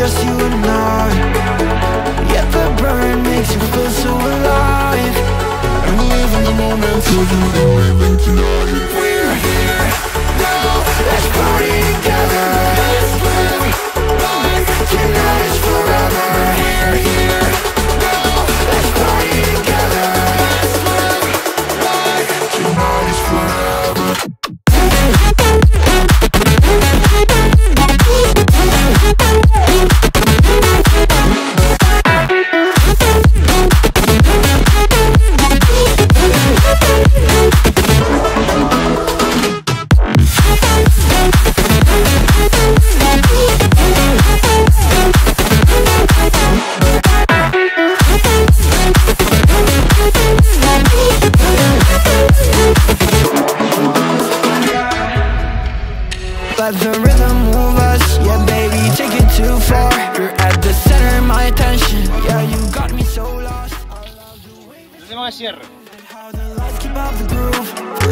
just you and I. Yet the burn makes you feel so alive. I'm living the moment till you are Let the rhythm move us, yeah baby, take it too far. You're at the center of my attention, yeah you got me so lost. Cierre. How the lights